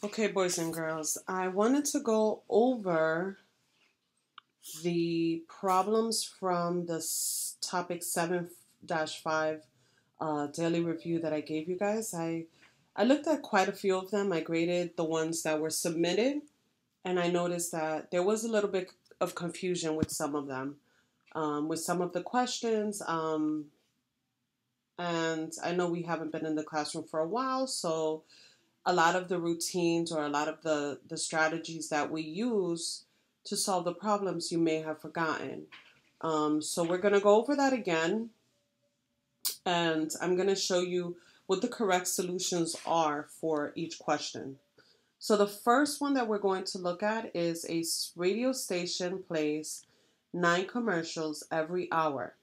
Okay, boys and girls, I wanted to go over the problems from the topic 7 5 uh, daily review that I gave you guys. I, I looked at quite a few of them. I graded the ones that were submitted, and I noticed that there was a little bit of confusion with some of them, um, with some of the questions. Um, and I know we haven't been in the classroom for a while, so a lot of the routines or a lot of the, the strategies that we use to solve the problems you may have forgotten. Um, so we're going to go over that again. And I'm going to show you what the correct solutions are for each question. So the first one that we're going to look at is a radio station plays nine commercials every hour.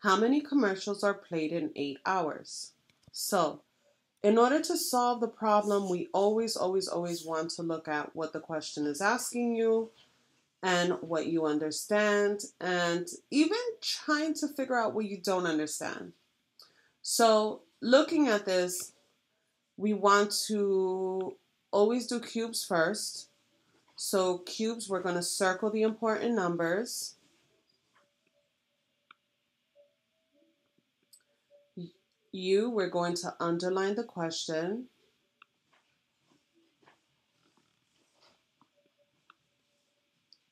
How many commercials are played in eight hours? So in order to solve the problem, we always, always, always want to look at what the question is asking you and what you understand, and even trying to figure out what you don't understand. So, looking at this, we want to always do cubes first. So, cubes, we're going to circle the important numbers. U, we're going to underline the question.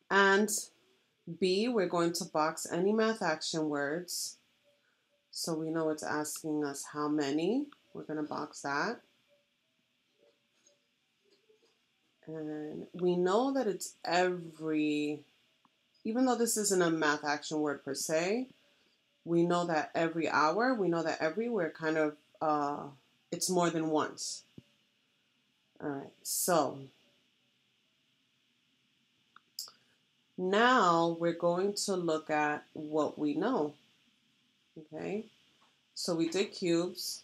And B, we're going to box any math action words. So we know it's asking us how many. We're going to box that. And we know that it's every, even though this isn't a math action word per se, we know that every hour, we know that every, we're kind of, uh, it's more than once. All right, so now we're going to look at what we know. Okay, so we did cubes.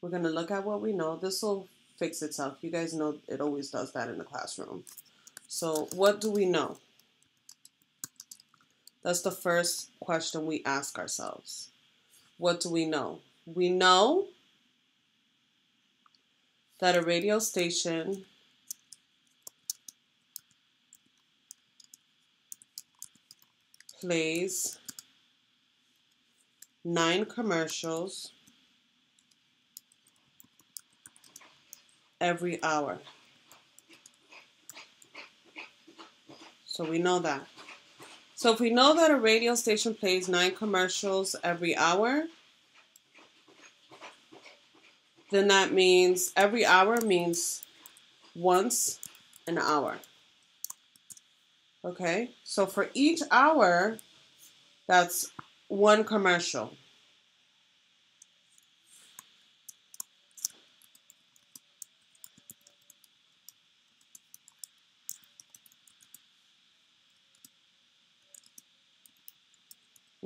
We're going to look at what we know. This will fix itself. You guys know it always does that in the classroom. So what do we know? That's the first question we ask ourselves. What do we know? We know that a radio station plays nine commercials every hour. So we know that. So if we know that a radio station plays nine commercials every hour, then that means every hour means once an hour. Okay, so for each hour, that's one commercial.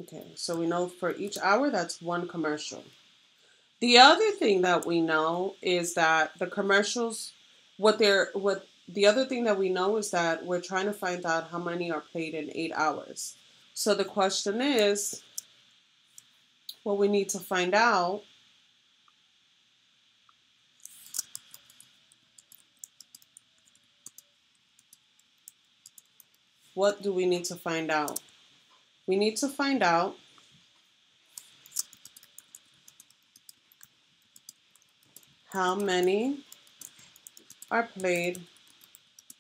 Okay, so we know for each hour that's one commercial. The other thing that we know is that the commercials, what they're, what the other thing that we know is that we're trying to find out how many are played in eight hours. So the question is, what we need to find out what do we need to find out? We need to find out how many are played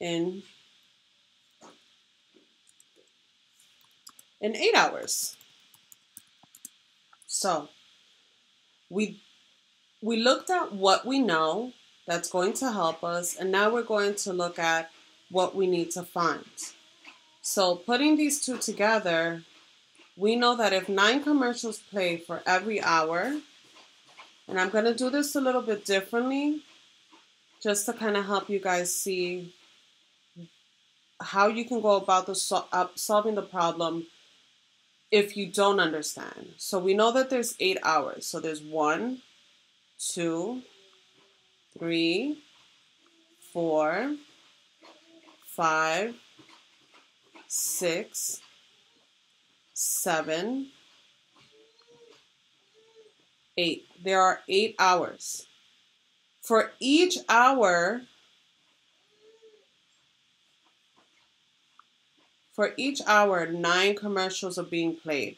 in in eight hours. So we we looked at what we know that's going to help us, and now we're going to look at what we need to find. So putting these two together, we know that if nine commercials play for every hour, and I'm going to do this a little bit differently just to kind of help you guys see how you can go about the sol uh, solving the problem if you don't understand. So we know that there's eight hours. So there's one, two, three, four, five, six, seven, eight. There are eight hours. For each hour, for each hour, nine commercials are being played.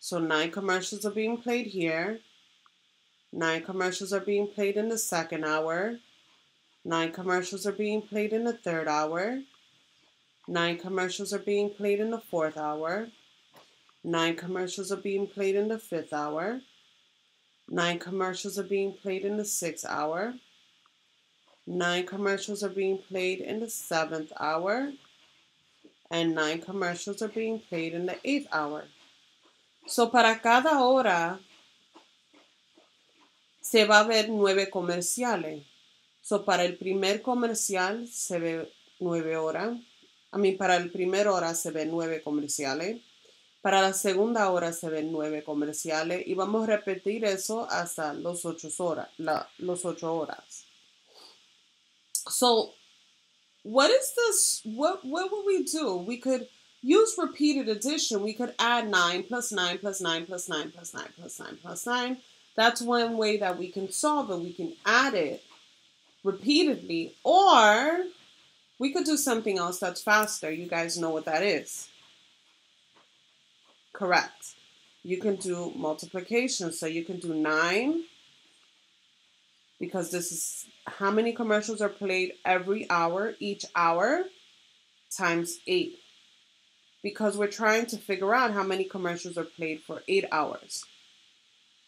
So nine commercials are being played here. Nine commercials are being played in the second hour. Nine commercials are being played in the third hour. Nine commercials are being played in the fourth hour. Nine commercials are being played in the fifth hour. Nine commercials are being played in the sixth hour. Nine commercials are being played in the seventh hour. And nine commercials are being played in the eighth hour. So para cada hora se va a ver nueve comerciales. So para el primer comercial se ve nueve horas. A mí para el primer hora se ve nueve comerciales. Para la segunda hora se ven nueve comerciales y vamos a repetir eso hasta los ocho horas. La, los ocho horas. So, what is this? What what would we do? We could use repeated addition. We could add nine plus nine plus nine plus nine plus nine plus nine plus nine. That's one way that we can solve it. We can add it repeatedly, or we could do something else that's faster. You guys know what that is. Correct. You can do multiplication. So you can do 9 because this is how many commercials are played every hour, each hour times 8. Because we're trying to figure out how many commercials are played for 8 hours.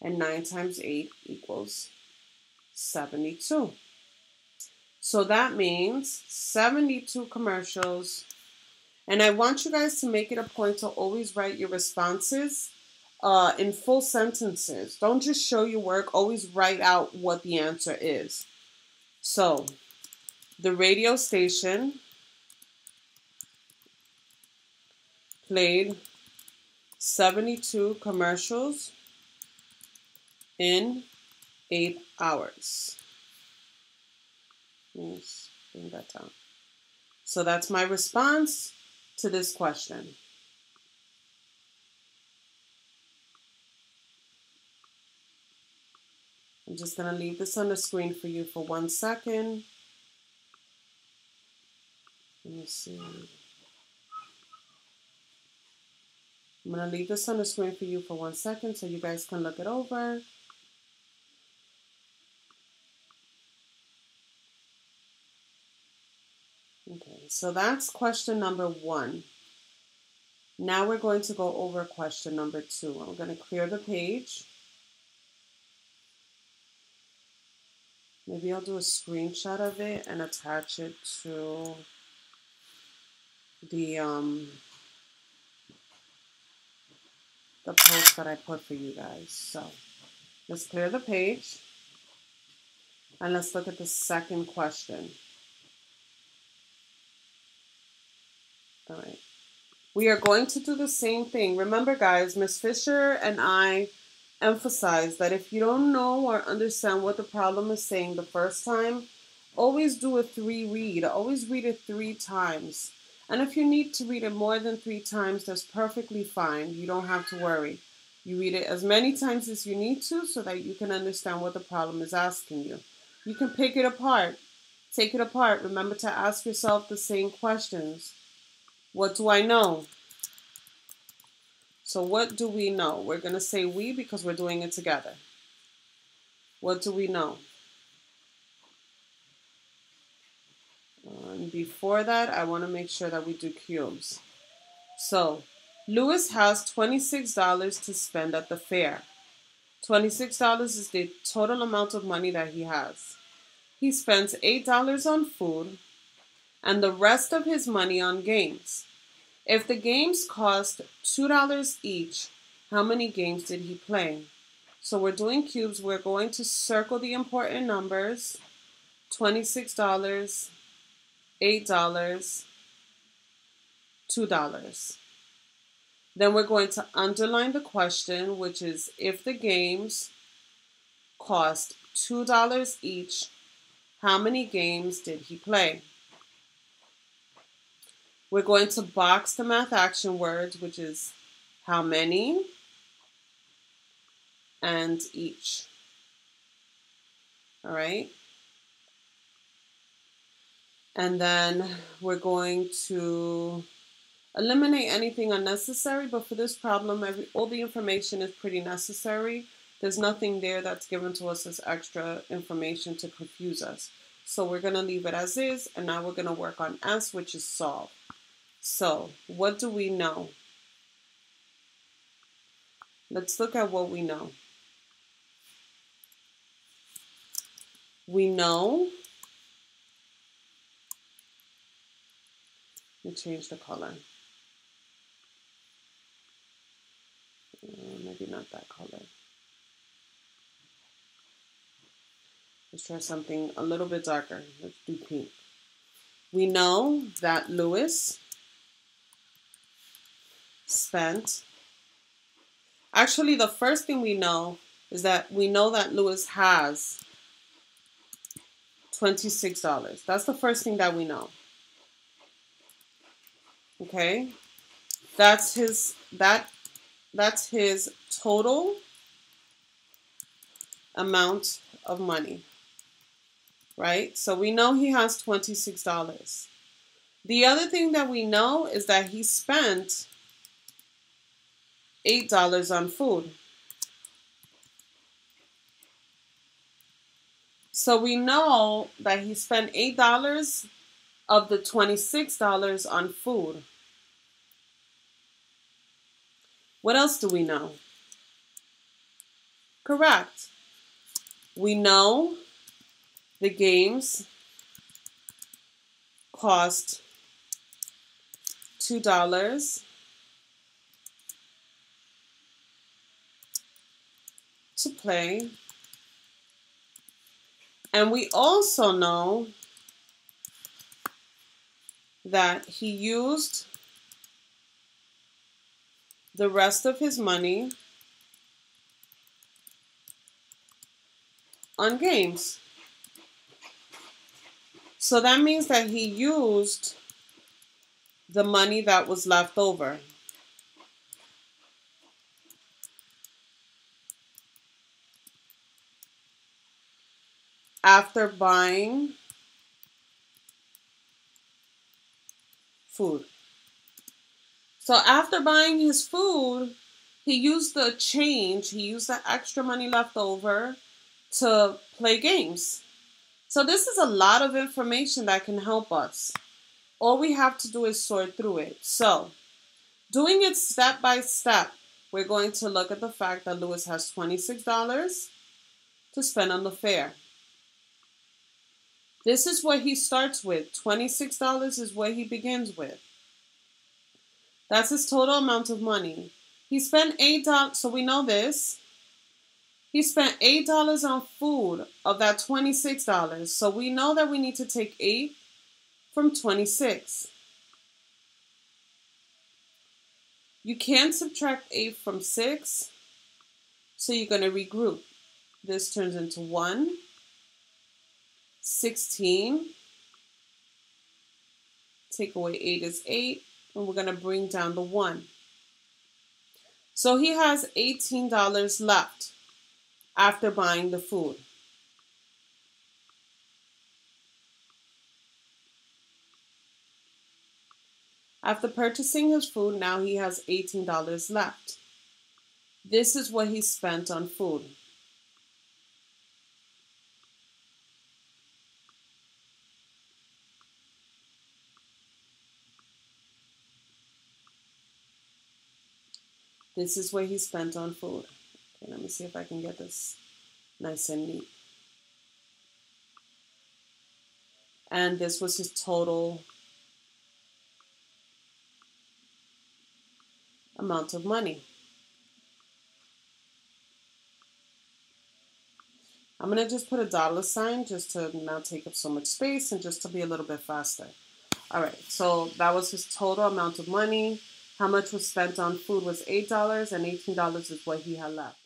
And 9 times 8 equals 72. So that means 72 commercials. And I want you guys to make it a point to always write your responses uh, in full sentences. Don't just show your work, always write out what the answer is. So, the radio station played 72 commercials in eight hours. Let's bring that down. So that's my response to this question. I'm just going to leave this on the screen for you for one second. Let me see. I'm going to leave this on the screen for you for one second so you guys can look it over. Okay, so that's question number one. Now we're going to go over question number two. I'm going to clear the page. Maybe I'll do a screenshot of it and attach it to the um the post that I put for you guys. So let's clear the page and let's look at the second question. All right. We are going to do the same thing. Remember, guys, Miss Fisher and I emphasize that if you don't know or understand what the problem is saying the first time, always do a three read. Always read it three times. And if you need to read it more than three times, that's perfectly fine. You don't have to worry. You read it as many times as you need to so that you can understand what the problem is asking you. You can pick it apart, take it apart. Remember to ask yourself the same questions. What do I know? So what do we know? We're going to say we because we're doing it together. What do we know? And before that, I want to make sure that we do cubes. So Lewis has $26 to spend at the fair. $26 is the total amount of money that he has. He spends $8 on food, and the rest of his money on games. If the games cost $2 each, how many games did he play? So we're doing cubes. We're going to circle the important numbers. $26, $8, $2. Then we're going to underline the question, which is if the games cost $2 each, how many games did he play? We're going to box the math action words, which is how many and each. All right. And then we're going to Eliminate anything unnecessary, but for this problem, every, all the information is pretty necessary. There's nothing there that's given to us as extra information to confuse us. So we're going to leave it as is, and now we're going to work on S, which is solve. So what do we know? Let's look at what we know. We know, let me change the color. Uh, maybe not that color. Let's try something a little bit darker. Let's do pink. We know that Lewis spent. Actually, the first thing we know is that we know that Lewis has $26. That's the first thing that we know. Okay? That's his that that's his total amount of money. Right? So we know he has $26. The other thing that we know is that he spent $8 on food. So we know that he spent $8 of the $26 on food. What else do we know? Correct. We know the games cost $2 to play. And we also know that he used the rest of his money on games. So that means that he used the money that was left over. After buying food. So after buying his food, he used the change, he used the extra money left over to play games. So this is a lot of information that can help us. All we have to do is sort through it. So doing it step by step, we're going to look at the fact that Lewis has $26 to spend on the fair. This is what he starts with. $26 is what he begins with. That's his total amount of money. He spent $8, so we know this. He spent $8 on food of that $26. So we know that we need to take 8 from 26. You can't subtract 8 from 6, so you're going to regroup. This turns into 1 16. Take away 8 is 8. And we're going to bring down the 1. So he has $18 left after buying the food. After purchasing his food, now he has $18 left. This is what he spent on food. This is where he spent on food. Okay, let me see if I can get this nice and neat. And this was his total amount of money. I'm going to just put a dollar sign just to not take up so much space and just to be a little bit faster. All right, so that was his total amount of money. How much was spent on food was $8 and $18 is what he had left.